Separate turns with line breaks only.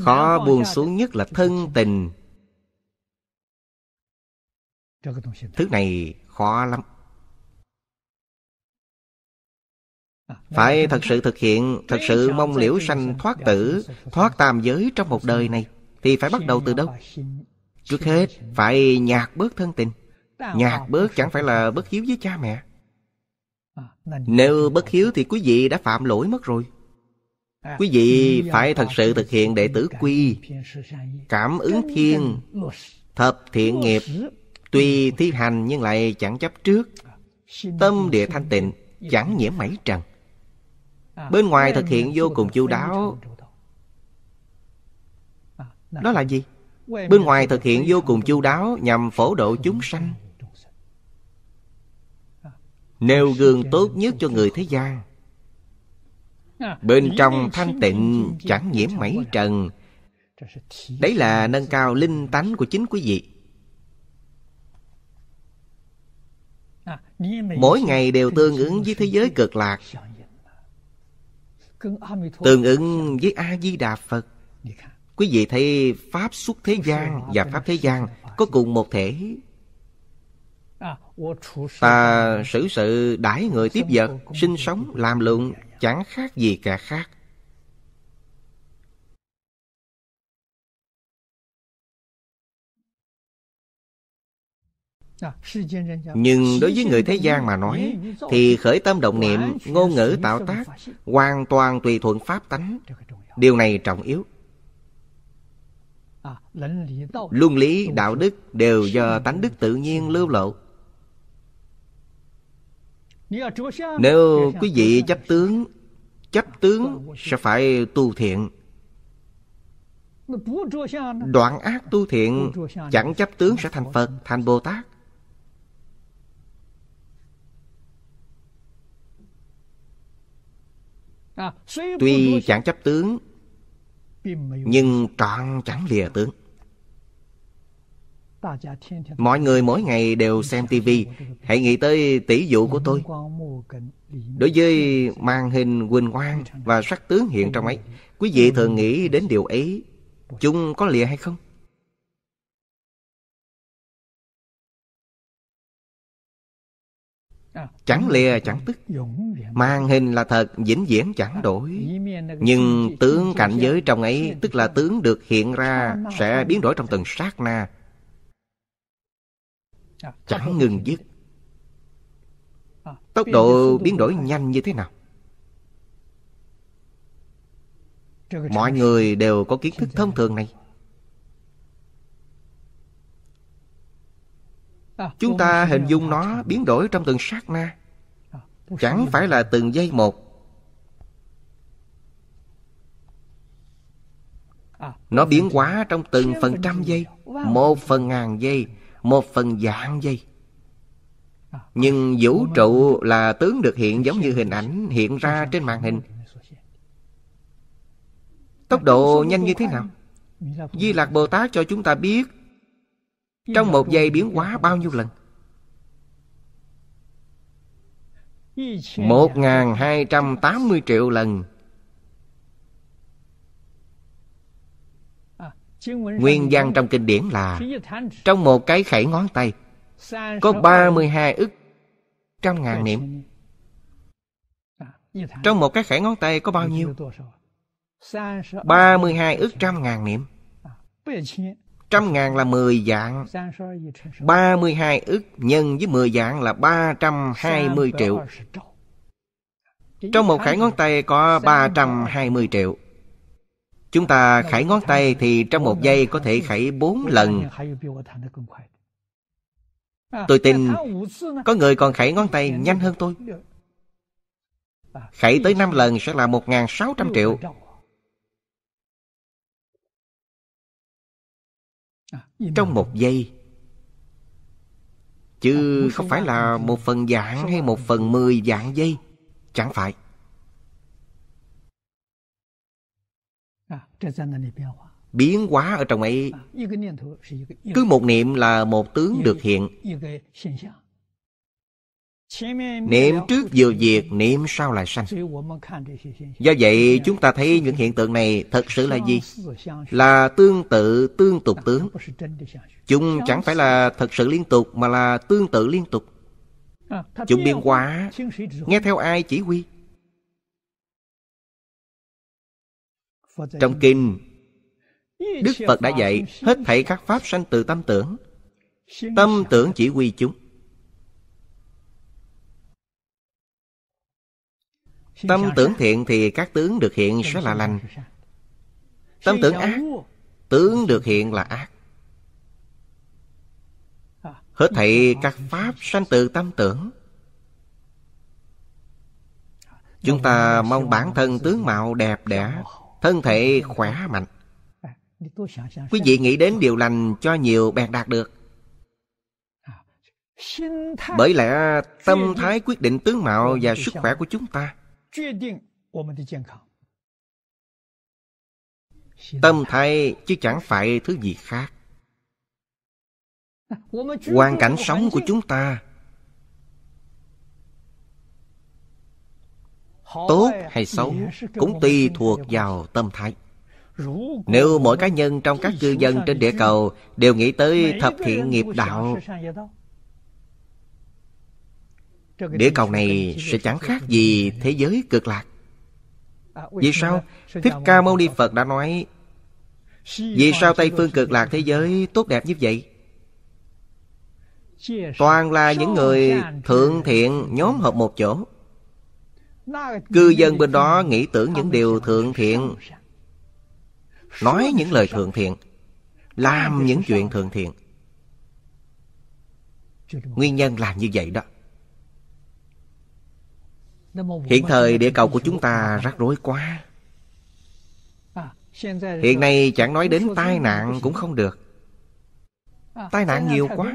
Khó buông xuống nhất là thân tình. Thứ này khó lắm. Phải thật sự thực hiện Thật sự mong liễu sanh thoát tử Thoát tam giới trong một đời này Thì phải bắt đầu từ đâu? Trước hết phải nhạt bớt thân tình. Nhạt bớt chẳng phải là bất hiếu với cha mẹ. Nếu bất hiếu thì quý vị đã phạm lỗi mất rồi Quý vị phải thật sự thực hiện đệ tử quy Cảm ứng thiên Thập thiện nghiệp Tuy thi hành nhưng lại chẳng chấp trước Tâm địa thanh tịnh Chẳng nhiễm mảy trần Bên ngoài thực hiện vô cùng chu đáo Đó là gì? Bên ngoài thực hiện vô cùng chu đáo Nhằm phổ độ chúng sanh Nêu gương tốt nhất cho người thế gian Bên trong thanh tịnh chẳng nhiễm mảy trần. Đấy là nâng cao linh tánh của chính quý vị. Mỗi ngày đều tương ứng với thế giới cực lạc. Tương ứng với A-di-đà Phật. Quý vị thấy Pháp xuất thế gian và Pháp thế gian Có cùng một thể À, Ta xử sự đãi người tiếp vật Sinh sống, làm lụng Chẳng khác gì cả khác. Nhưng đối với người thế gian mà nói Thì khởi tâm động niệm Ngôn ngữ tạo tác Hoàn toàn tùy thuận pháp tánh. Điều này trọng yếu. Luân lý đạo đức Đều do tánh đức tự nhiên lưu lộ. Nếu quý vị chấp tướng Chấp tướng sẽ phải tu thiện. Đoạn ác tu thiện Chẳng chấp tướng sẽ thành Phật Thành Bồ Tát. Tuy chẳng chấp tướng Nhưng trọn chẳng lìa tướng Mọi người mỗi ngày đều xem tivi. Hãy nghĩ tới tỷ dụ của tôi. Đối với màn hình quỳnh quang Và sắc tướng hiện trong ấy Quý vị thường nghĩ đến điều ấy. Chúng có lìa hay không? Chẳng lìa chẳng tức. Màn hình là thật vĩnh viễn chẳng đổi. Nhưng tướng cảnh giới trong ấy Tức là tướng được hiện ra Sẽ biến đổi trong từng sát na Chẳng ngừng dứt Tốc độ biến đổi nhanh như thế nào? Mọi người đều có kiến thức thông thường này. Chúng ta hình dung nó biến đổi trong từng sát na. Chẳng phải là từng giây một. Nó biến hóa trong từng phần trăm giây. Một phần ngàn giây Một phần dạng giây Nhưng vũ trụ là tướng được hiện giống như hình ảnh hiện ra trên màn hình. Tốc độ nhanh như thế nào? Di Lạc Bồ Tát cho chúng ta biết Trong một giây biến hóa bao nhiêu lần? Một ngàn hai trăm tám mươi triệu lần Nguyên văn trong kinh điển là, Trong một cái khẩy ngón tay, Có 32 ức trăm ngàn niệm. Trong một cái khẩy ngón tay có bao nhiêu? 32 ức trăm ngàn niệm. Trăm ngàn là 10 dạng 32 ức nhân với 10 dạng là 320 triệu. Trong một khải ngón tay có 320 triệu. Chúng ta khải ngón tay thì trong một giây có thể khải bốn lần. Tôi tin có người còn khải ngón tay nhanh hơn tôi. Khải tới 5 lần sẽ là 1.600 triệu. Trong một giây, chứ không phải là một phần dạng hay một phần mười dạng giây. Chẳng phải. Biến hóa ở trong ấy cứ một niệm là một tướng được hiện. Niệm trước vừa diệt, niệm sau lại sanh. Do vậy chúng ta thấy những hiện tượng này thật sự là gì? Là tương tự tương tục tướng. Chúng chẳng phải là thật sự liên tục Mà là tương tự liên tục. Chúng biến hóa. Nghe theo ai chỉ huy Trong kinh, Đức Phật đã dạy Hết thảy các pháp sanh từ tâm tưởng. Tâm tưởng chỉ huy chúng. Tâm tưởng thiện thì các tướng được hiện sẽ là lành. Tâm tưởng ác, Tướng được hiện là ác. Hết thảy các pháp sanh từ tâm tưởng. Chúng ta mong bản thân tướng mạo đẹp đẽ Thân thể khỏe mạnh. Quý vị nghĩ đến điều lành cho nhiều bèn đạt được. Bởi lẽ tâm thái quyết định tướng mạo và sức khỏe của chúng ta. Tâm thái chứ chẳng phải thứ gì khác. Hoàn cảnh sống của chúng ta Tốt hay xấu Cũng tùy thuộc vào tâm thái Nếu mỗi cá nhân trong các cư dân trên địa cầu Đều nghĩ tới thập thiện nghiệp đạo, Địa cầu này sẽ chẳng khác gì thế giới cực lạc Vì sao? Thích Ca Mâu Ni Phật đã nói, Vì sao Tây Phương cực lạc thế giới tốt đẹp như vậy? Toàn là những người thượng thiện nhóm hợp một chỗ Cư dân bên đó nghĩ tưởng những điều thượng thiện. Nói những lời thượng thiện, Làm những chuyện thượng thiện. Nguyên nhân là như vậy đó. Hiện thời địa cầu của chúng ta rắc rối quá. Hiện nay chẳng nói đến tai nạn cũng không được. Tai nạn nhiều quá.